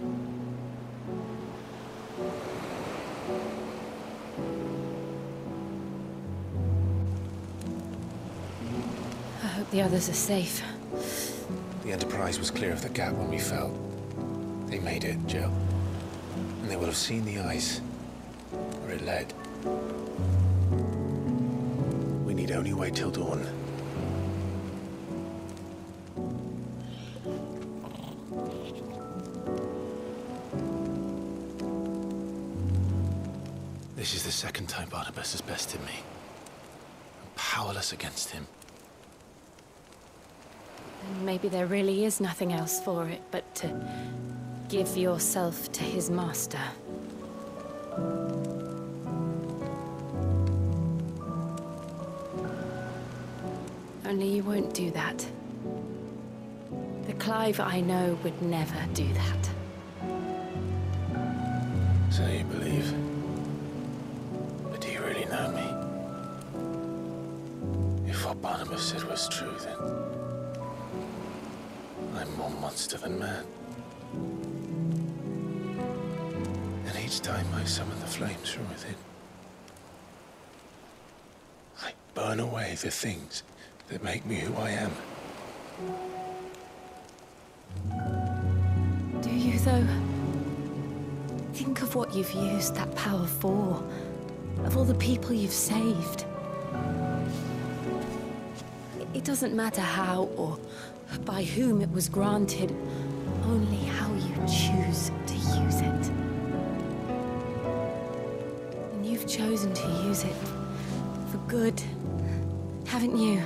I hope the others are safe. The Enterprise was clear of the gap when we fell. They made it, Jill. And they will have seen the ice, where it led. We need only wait till dawn. This is the second time Barnabas has bested me. I'm powerless against him. And maybe there really is nothing else for it but to give yourself to his master. Only you won't do that. The Clive I know would never do that. So you believe? Barnabas said was true, then... I'm more monster than man. And each time I summon the flames from within, I burn away the things that make me who I am. Do you, though? Think of what you've used that power for. Of all the people you've saved. It doesn't matter how or by whom it was granted, only how you choose to use it. And you've chosen to use it for good, haven't you?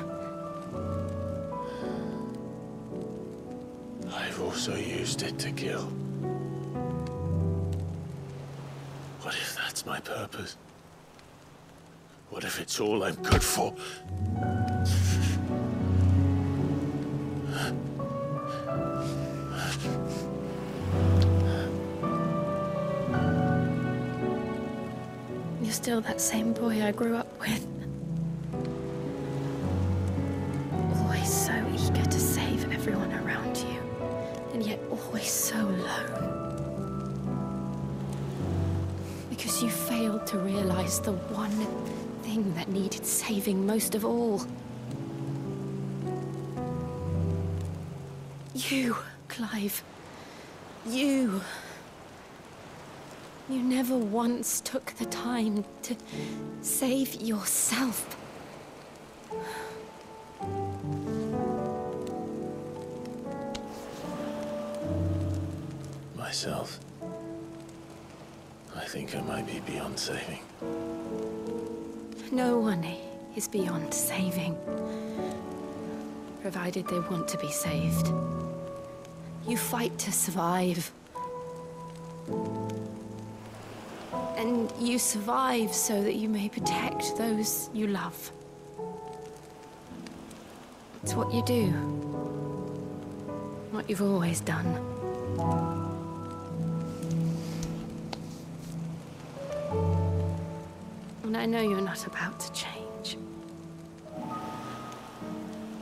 I've also used it to kill. What if that's my purpose? What if it's all I'm good for? Still that same boy I grew up with. Always so eager to save everyone around you, and yet always so alone. Because you failed to realize the one thing that needed saving most of all. You, Clive. You. You never once took the time to save yourself. Myself. I think I might be beyond saving. No one is beyond saving. Provided they want to be saved. You fight to survive. And you survive so that you may protect those you love. It's what you do. What you've always done. And I know you're not about to change.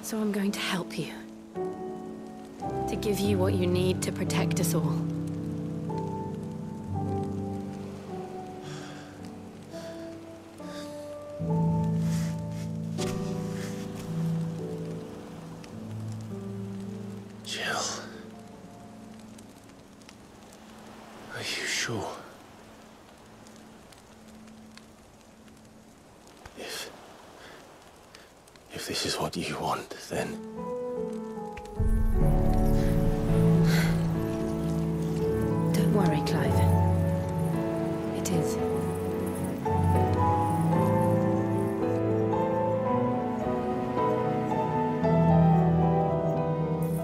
So I'm going to help you. To give you what you need to protect us all. Are you sure? If... If this is what you want, then... Don't worry, Clive. It is.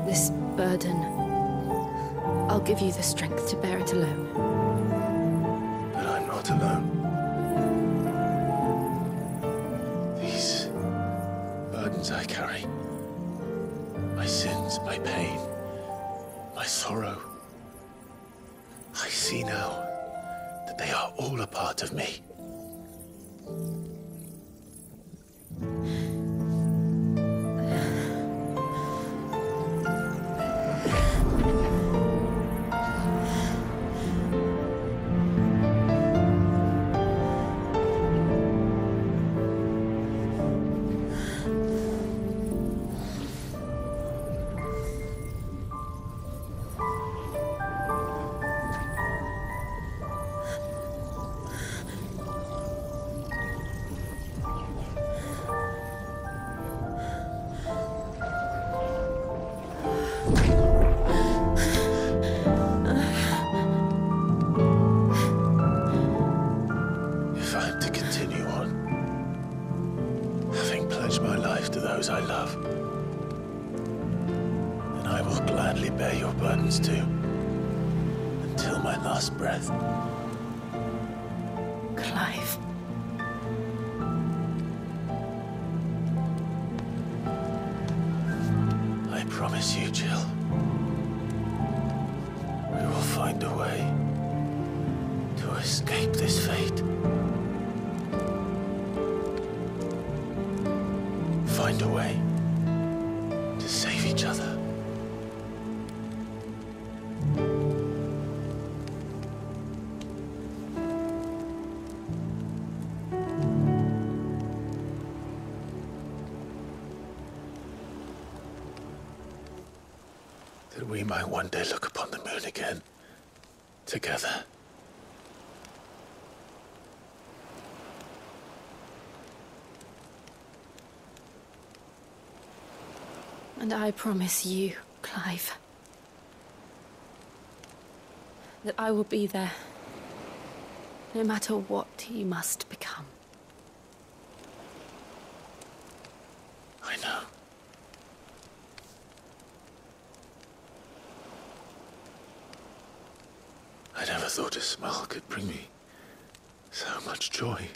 This burden, give you the strength to bear it alone. But I'm not alone. These burdens I carry, my sins, my pain, my sorrow, I see now that they are all a part of me. those I love, and I will gladly bear your burdens too, until my last breath. Clive. I promise you, Jill. We will find a way to escape this fate. A way to save each other. That we might one day look upon the moon again, together. And I promise you, Clive, that I will be there, no matter what you must become. I know. I never thought a smile could bring me so much joy.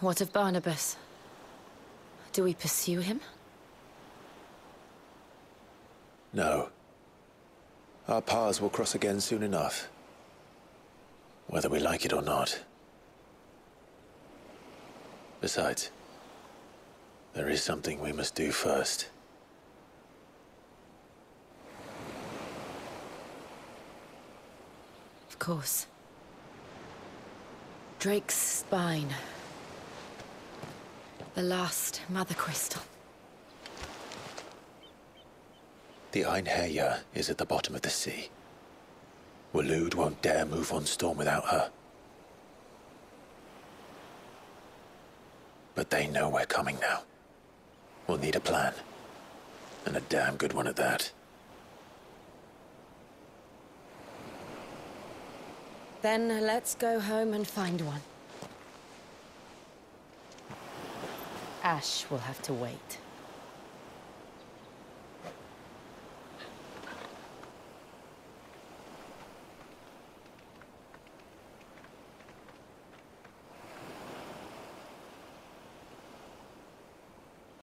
What of Barnabas? Do we pursue him? No. Our paths will cross again soon enough. Whether we like it or not. Besides, there is something we must do first. Of course. Drake's spine. The last Mother Crystal. The Einherjar is at the bottom of the sea. Waloed won't dare move on Storm without her. But they know we're coming now. We'll need a plan. And a damn good one at that. Then let's go home and find one. Ash will have to wait.